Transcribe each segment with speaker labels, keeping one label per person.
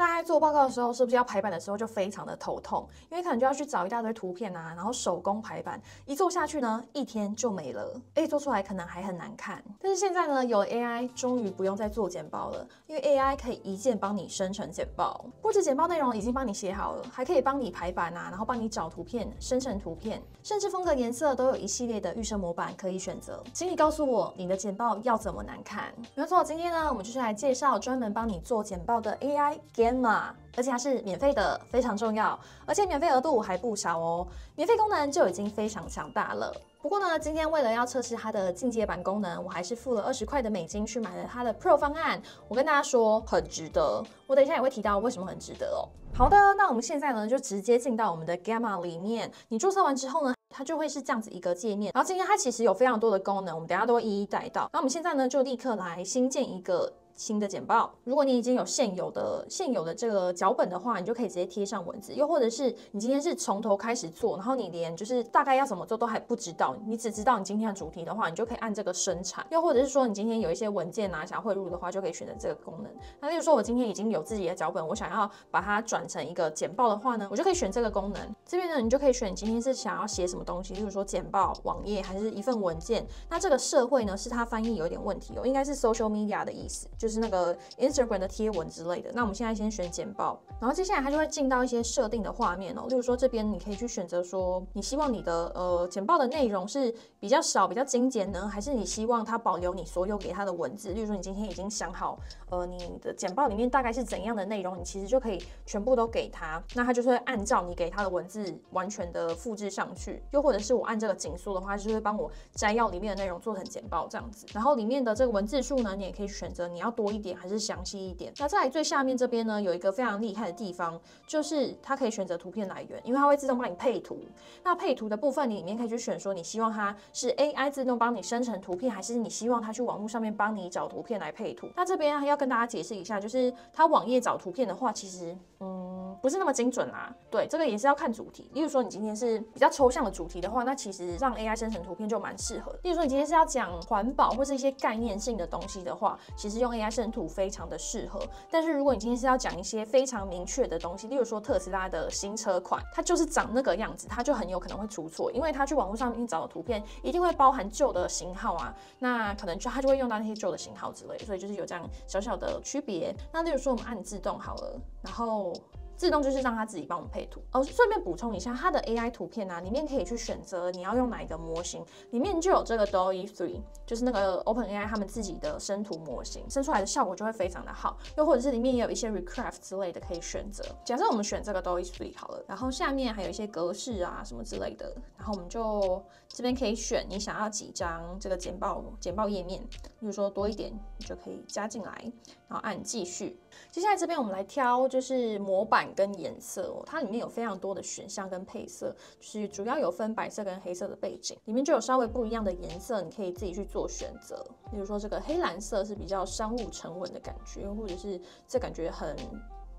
Speaker 1: 大家做报告的时候，是不是要排版的时候就非常的头痛？因为可能就要去找一大堆图片啊，然后手工排版，一做下去呢，一天就没了，而且做出来可能还很难看。但是现在呢，有 AI，终于不用再做简报了，因为 AI 可以一键帮你生成简报，不止简报内容已经帮你写好了，还可以帮你排版啊，然后帮你找图片、生成图片，甚至风格、颜色都有一系列的预设模板可以选择。请你告诉我，你的简报要怎么难看？没错，今天呢，我们就是来介绍专门帮你做简报的 AI。嘛而且它是免费的，非常重要，而且免费额度还不少哦。免费功能就已经非常强大了。不过呢，今天为了要测试它的进阶版功能，我还是付了二十块的美金去买了它的 Pro 方案。我跟大家说，很值得。我等一下也会提到为什么很值得哦。好的，那我们现在呢，就直接进到我们的 Gamma 里面。你注册完之后呢，它就会是这样子一个界面。然后今天它其实有非常多的功能，我们等下都会一一带到。那我们现在呢，就立刻来新建一个。新的简报，如果你已经有现有的现有的这个脚本的话，你就可以直接贴上文字；又或者是你今天是从头开始做，然后你连就是大概要怎么做都还不知道，你只知道你今天的主题的话，你就可以按这个生产；又或者是说你今天有一些文件啊想汇入的话，就可以选择这个功能。那例如说我今天已经有自己的脚本，我想要把它转成一个简报的话呢，我就可以选这个功能。这边呢，你就可以选今天是想要写什么东西，例如说简报、网页还是一份文件。那这个社会呢，是它翻译有点问题哦，应该是 social media 的意思，就就是那个。Instagram 的贴文之类的，那我们现在先选简报，然后接下来它就会进到一些设定的画面哦。例如说这边你可以去选择说，你希望你的呃简报的内容是比较少、比较精简呢，还是你希望它保留你所有给它的文字？例如说你今天已经想好，呃你的简报里面大概是怎样的内容，你其实就可以全部都给它，那它就会按照你给它的文字完全的复制上去。又或者是我按这个紧缩的话，就会帮我摘要里面的内容做成简报这样子。然后里面的这个文字数呢，你也可以选择你要多一点还是详。细一点。那在最下面这边呢，有一个非常厉害的地方，就是它可以选择图片来源，因为它会自动帮你配图。那配图的部分，你里面可以去选说，你希望它是 AI 自动帮你生成图片，还是你希望它去网络上面帮你找图片来配图。那这边要跟大家解释一下，就是它网页找图片的话，其实嗯不是那么精准啦。对，这个也是要看主题。例如说你今天是比较抽象的主题的话，那其实让 AI 生成图片就蛮适合。例如说你今天是要讲环保或是一些概念性的东西的话，其实用 AI 生成图非常。的适合，但是如果你今天是要讲一些非常明确的东西，例如说特斯拉的新车款，它就是长那个样子，它就很有可能会出错，因为它去网络上面找的图片一定会包含旧的型号啊，那可能就它就会用到那些旧的型号之类，所以就是有这样小小的区别。那例如说我们按自动好了，然后。自动就是让它自己帮我们配图哦。顺便补充一下，它的 AI 图片啊，里面可以去选择你要用哪一个模型，里面就有这个 DALL-E 3，就是那个 OpenAI 他们自己的生图模型，生出来的效果就会非常的好。又或者是里面也有一些 Recraft 之类的可以选择。假设我们选这个 DALL-E 3好了，然后下面还有一些格式啊什么之类的，然后我们就这边可以选你想要几张这个简报简报页面，比如说多一点，你就可以加进来，然后按继续。接下来这边我们来挑就是模板。跟颜色哦，它里面有非常多的选项跟配色，就是主要有分白色跟黑色的背景，里面就有稍微不一样的颜色，你可以自己去做选择。比如说这个黑蓝色是比较商务沉稳的感觉，或者是这感觉很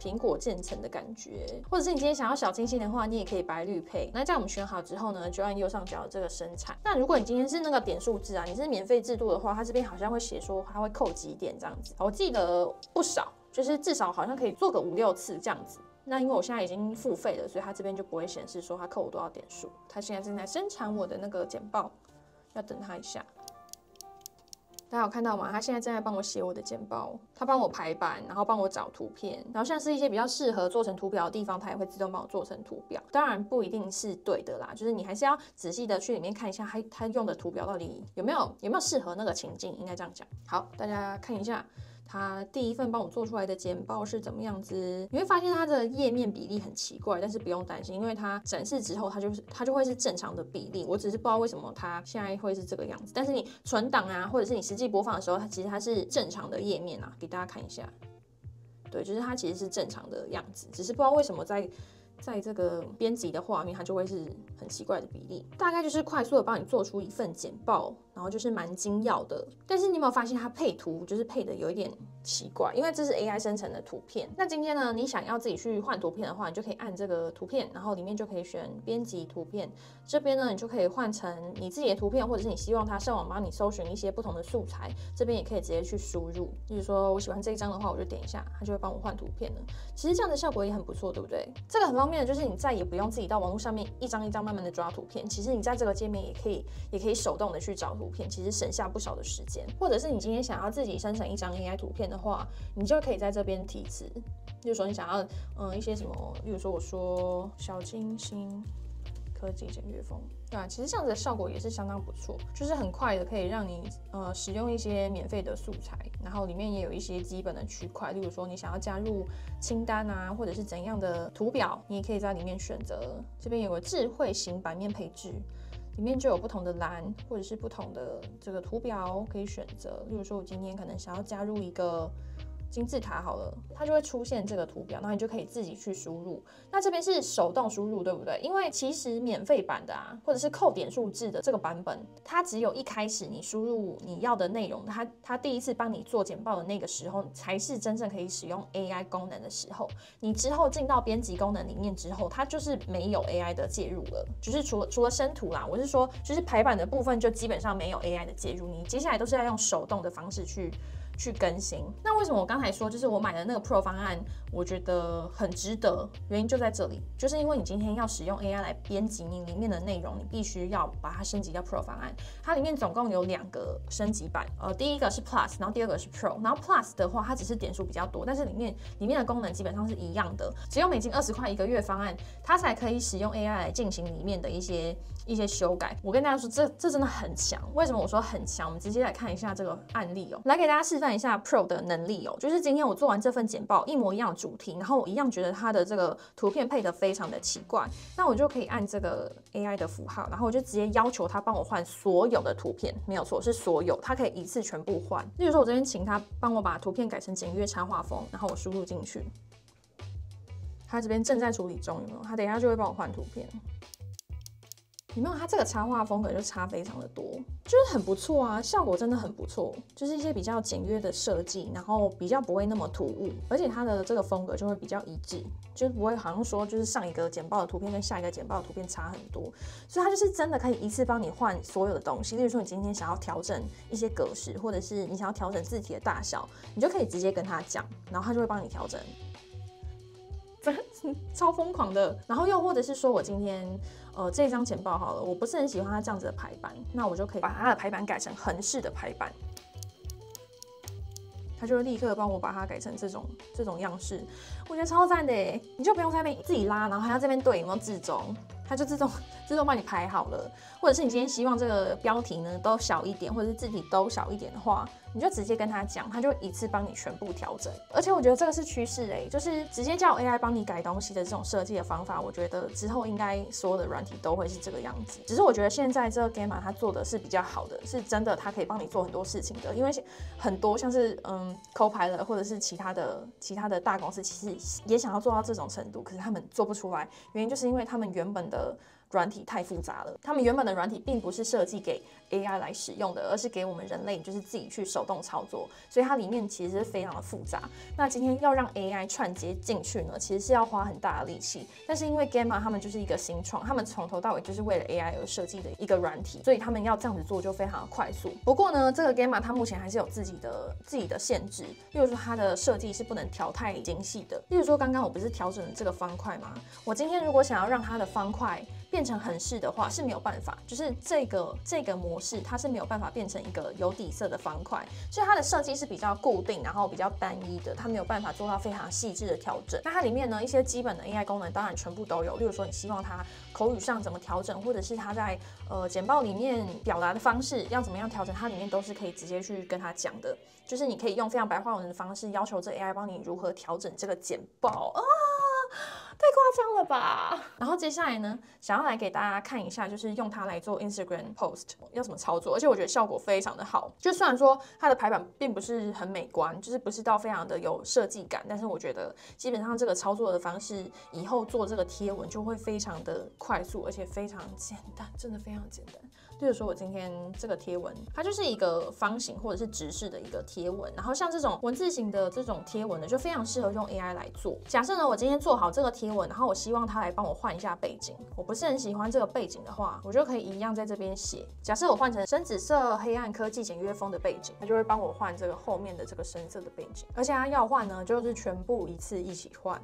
Speaker 1: 苹果渐层的感觉，或者是你今天想要小清新的话，你也可以白绿配。那这样我们选好之后呢，就按右上角的这个生产。那如果你今天是那个点数制啊，你是免费制度的话，它这边好像会写说它会扣几点这样子，我记得不少，就是至少好像可以做个五六次这样子。那因为我现在已经付费了，所以它这边就不会显示说它扣我多少点数。它现在正在生产我的那个简报，要等它一下。大家有看到吗？他现在正在帮我写我的简报，他帮我排版，然后帮我找图片，然后像是一些比较适合做成图表的地方，他也会自动帮我做成图表。当然不一定是对的啦，就是你还是要仔细的去里面看一下，他他用的图表到底有没有有没有适合那个情境，应该这样讲。好，大家看一下。它第一份帮我做出来的简报是怎么样子？你会发现它的页面比例很奇怪，但是不用担心，因为它展示之后，它就是它就会是正常的比例。我只是不知道为什么它现在会是这个样子，但是你存档啊，或者是你实际播放的时候，它其实它是正常的页面啊，给大家看一下。对，就是它其实是正常的样子，只是不知道为什么在。在这个编辑的画面，它就会是很奇怪的比例，大概就是快速的帮你做出一份简报，然后就是蛮精要的。但是你有没有发现它配图就是配的有一点奇怪，因为这是 AI 生成的图片。那今天呢，你想要自己去换图片的话，你就可以按这个图片，然后里面就可以选编辑图片。这边呢，你就可以换成你自己的图片，或者是你希望它上网帮你搜寻一些不同的素材，这边也可以直接去输入。例如说我喜欢这一张的话，我就点一下，它就会帮我换图片了。其实这样的效果也很不错，对不对？这个很方便的就是你再也不用自己到网络上面一张一张慢慢的抓图片，其实你在这个界面也可以，也可以手动的去找图片，其实省下不少的时间。或者是你今天想要自己生成一张 AI 图片的话，你就可以在这边提词，例如说你想要嗯一些什么，例如说我说小清新科技简约风，对啊，其实这样子的效果也是相当不错，就是很快的可以让你呃使用一些免费的素材，然后里面也有一些基本的区块，例如说你想要加入清单啊，或者是怎样的图表，你也可以在里面选择。这边有个智慧型版面配置。里面就有不同的栏，或者是不同的这个图表可以选择。例如说，我今天可能想要加入一个。金字塔好了，它就会出现这个图表，那你就可以自己去输入。那这边是手动输入，对不对？因为其实免费版的啊，或者是扣点数制的这个版本，它只有一开始你输入你要的内容，它它第一次帮你做简报的那个时候，才是真正可以使用 AI 功能的时候。你之后进到编辑功能里面之后，它就是没有 AI 的介入了，就是除了除了生图啦，我是说，就是排版的部分就基本上没有 AI 的介入，你接下来都是要用手动的方式去。去更新。那为什么我刚才说，就是我买的那个 Pro 方案，我觉得很值得。原因就在这里，就是因为你今天要使用 AI 来编辑你里面的内容，你必须要把它升级到 Pro 方案。它里面总共有两个升级版，呃，第一个是 Plus，然后第二个是 Pro。然后 Plus 的话，它只是点数比较多，但是里面里面的功能基本上是一样的。只有美金二十块一个月方案，它才可以使用 AI 来进行里面的一些一些修改。我跟大家说，这这真的很强。为什么我说很强？我们直接来看一下这个案例哦，来给大家示范。一下 Pro 的能力哦，就是今天我做完这份简报，一模一样的主题，然后我一样觉得它的这个图片配的非常的奇怪，那我就可以按这个 AI 的符号，然后我就直接要求它帮我换所有的图片，没有错，是所有，它可以一次全部换。例如说，我这边请它帮我把图片改成简约插画风，然后我输入进去，它这边正在处理中，有没有？它等一下就会帮我换图片。有没有？它这个插画风格就差非常的多，就是很不错啊，效果真的很不错。就是一些比较简约的设计，然后比较不会那么突兀，而且它的这个风格就会比较一致，就不会好像说就是上一个简报的图片跟下一个简报的图片差很多。所以它就是真的可以一次帮你换所有的东西。例如说你今天想要调整一些格式，或者是你想要调整字体的大小，你就可以直接跟他讲，然后他就会帮你调整。超疯狂的。然后又或者是说我今天。呃，这张钱包好了，我不是很喜欢它这样子的排版，那我就可以把它的排版改成横式的排版，它就会立刻帮我把它改成这种这种样式，我觉得超赞的你就不用在那边自己拉，然后还要这边对有没有字中。它就自动自动帮你排好了，或者是你今天希望这个标题呢都小一点，或者是字体都小一点的话，你就直接跟他讲，他就一次帮你全部调整。而且我觉得这个是趋势诶，就是直接叫 AI 帮你改东西的这种设计的方法，我觉得之后应该所有的软体都会是这个样子。只是我觉得现在这个 Gamma 它做的是比较好的，是真的它可以帮你做很多事情的，因为很多像是嗯 Copilot 或者是其他的其他的大公司，其实也想要做到这种程度，可是他们做不出来，原因就是因为他们原本的。软体太复杂了，他们原本的软体并不是设计给 AI 来使用的，而是给我们人类，就是自己去手动操作，所以它里面其实是非常的复杂。那今天要让 AI 串接进去呢，其实是要花很大的力气。但是因为 Gamma 他们就是一个新创，他们从头到尾就是为了 AI 而设计的一个软体，所以他们要这样子做就非常的快速。不过呢，这个 Gamma 它目前还是有自己的自己的限制，例如说它的设计是不能调太精细的。例如说刚刚我不是调整了这个方块吗？我今天如果想要让它的方块变成横式的话是没有办法，就是这个这个模式它是没有办法变成一个有底色的方块，所以它的设计是比较固定，然后比较单一的，它没有办法做到非常细致的调整。那它里面呢一些基本的 AI 功能当然全部都有，例如说你希望它口语上怎么调整，或者是它在呃简报里面表达的方式要怎么样调整，它里面都是可以直接去跟他讲的，就是你可以用非常白话文的方式要求这 AI 帮你如何调整这个简报啊。太夸张了吧？然后接下来呢，想要来给大家看一下，就是用它来做 Instagram post 要怎么操作，而且我觉得效果非常的好。就虽然说它的排版并不是很美观，就是不是到非常的有设计感，但是我觉得基本上这个操作的方式，以后做这个贴文就会非常的快速，而且非常简单，真的非常简单。例如说，我今天这个贴文，它就是一个方形或者是直式的一个贴文，然后像这种文字型的这种贴文呢，就非常适合用 AI 来做。假设呢，我今天做好这个贴文，然后我希望它来帮我换一下背景，我不是很喜欢这个背景的话，我就可以一样在这边写。假设我换成深紫色、黑暗科技简约风的背景，它就会帮我换这个后面的这个深色的背景，而且它要换呢，就是全部一次一起换。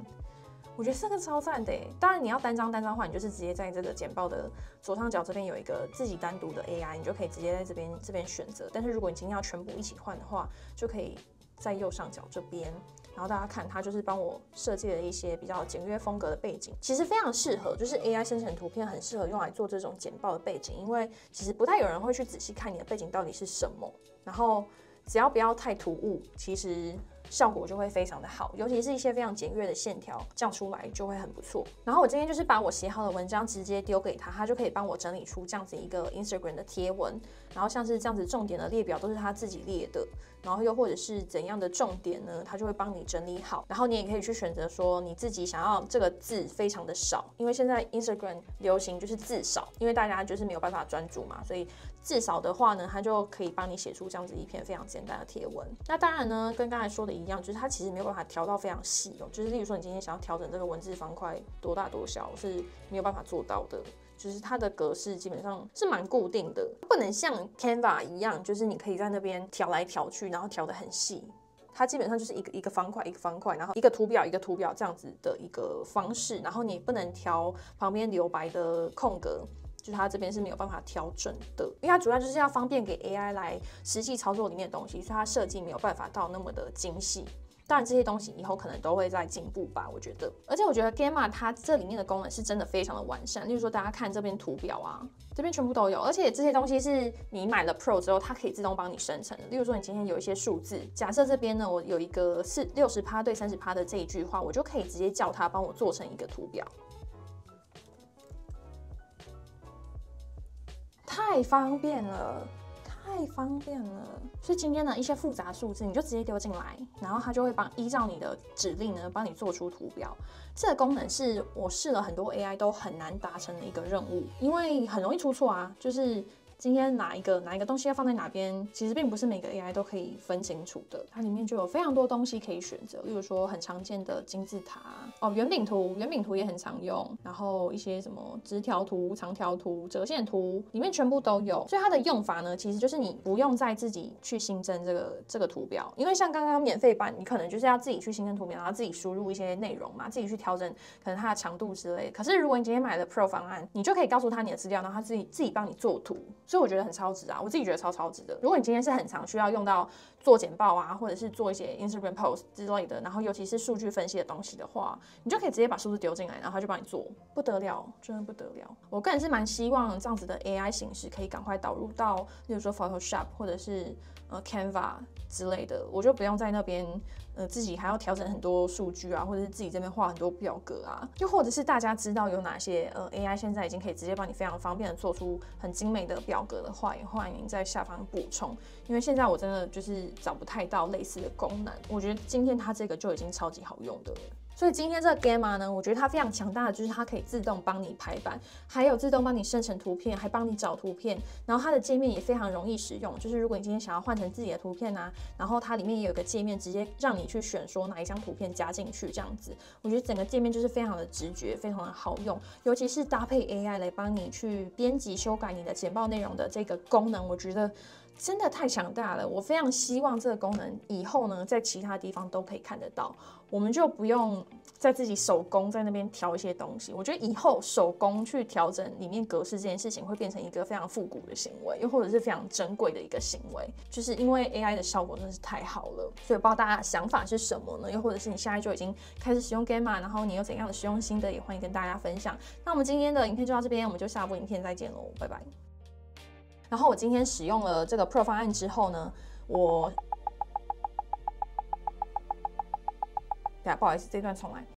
Speaker 1: 我觉得这个超赞的当然你要单张单张换，你就是直接在这个简报的左上角这边有一个自己单独的 AI，你就可以直接在这边这边选择。但是如果你今天要全部一起换的话，就可以在右上角这边。然后大家看，它就是帮我设计了一些比较简约风格的背景，其实非常适合，就是 AI 生成图片很适合用来做这种简报的背景，因为其实不太有人会去仔细看你的背景到底是什么。然后只要不要太突兀，其实。效果就会非常的好，尤其是一些非常简约的线条，这样出来就会很不错。然后我今天就是把我写好的文章直接丢给他，他就可以帮我整理出这样子一个 Instagram 的贴文。然后像是这样子重点的列表都是他自己列的，然后又或者是怎样的重点呢，他就会帮你整理好。然后你也可以去选择说你自己想要这个字非常的少，因为现在 Instagram 流行就是字少，因为大家就是没有办法专注嘛，所以字少的话呢，它就可以帮你写出这样子一篇非常简单的贴文。那当然呢，跟刚才说的一样，就是它其实没有办法调到非常细哦，就是例如说你今天想要调整这个文字方块多大多小是没有办法做到的。就是它的格式基本上是蛮固定的，不能像 Canva 一样，就是你可以在那边调来调去，然后调得很细。它基本上就是一个一个方块一个方块，然后一个图表一个图表这样子的一个方式，然后你不能调旁边留白的空格，就它这边是没有办法调整的，因为它主要就是要方便给 AI 来实际操作里面的东西，所以它设计没有办法到那么的精细。当然这些东西以后可能都会在进步吧，我觉得。而且我觉得 Gamma 它这里面的功能是真的非常的完善。例如说，大家看这边图表啊，这边全部都有。而且这些东西是你买了 Pro 之后，它可以自动帮你生成的。例如说，你今天有一些数字，假设这边呢，我有一个是六十趴对三十趴的这一句话，我就可以直接叫它帮我做成一个图表，太方便了。太方便了，所以今天呢一些复杂数字你就直接丢进来，然后它就会帮依照你的指令呢帮你做出图表。这个功能是我试了很多 AI 都很难达成的一个任务，因为很容易出错啊，就是。今天哪一个哪一个东西要放在哪边，其实并不是每个 AI 都可以分清楚的。它里面就有非常多东西可以选择，例如说很常见的金字塔哦，圆饼图，圆饼图也很常用。然后一些什么直条图、长条图、折线图，里面全部都有。所以它的用法呢，其实就是你不用再自己去新增这个这个图表，因为像刚刚免费版，你可能就是要自己去新增图表，然后自己输入一些内容嘛，自己去调整可能它的强度之类。可是如果你今天买了 Pro 方案，你就可以告诉他你的资料，然后他自己自己帮你做图。所以我觉得很超值啊！我自己觉得超超值的。如果你今天是很常需要用到做简报啊，或者是做一些 Instagram post 之类的，然后尤其是数据分析的东西的话，你就可以直接把数字丢进来，然后他就帮你做，不得了，真的不得了。我个人是蛮希望这样子的 AI 形式可以赶快导入到，例如说 Photoshop 或者是呃 Canva 之类的，我就不用在那边。呃，自己还要调整很多数据啊，或者是自己这边画很多表格啊，又或者是大家知道有哪些呃 AI 现在已经可以直接帮你非常方便的做出很精美的表格的话，也欢迎在下方补充，因为现在我真的就是找不太到类似的功能，我觉得今天它这个就已经超级好用的了。所以今天这个 Gamma 呢，我觉得它非常强大的就是它可以自动帮你排版，还有自动帮你生成图片，还帮你找图片。然后它的界面也非常容易使用，就是如果你今天想要换成自己的图片啊，然后它里面也有个界面，直接让你去选说哪一张图片加进去这样子。我觉得整个界面就是非常的直觉，非常的好用，尤其是搭配 AI 来帮你去编辑修改你的简报内容的这个功能，我觉得。真的太强大了，我非常希望这个功能以后呢，在其他地方都可以看得到，我们就不用再自己手工在那边调一些东西。我觉得以后手工去调整里面格式这件事情，会变成一个非常复古的行为，又或者是非常珍贵的一个行为，就是因为 AI 的效果真的是太好了。所以不知道大家想法是什么呢？又或者是你现在就已经开始使用 Gamma，然后你有怎样的使用心得，也欢迎跟大家分享。那我们今天的影片就到这边，我们就下部影片再见喽，拜拜。然后我今天使用了这个 Pro 方案之后呢，我，不好意思，这段重来。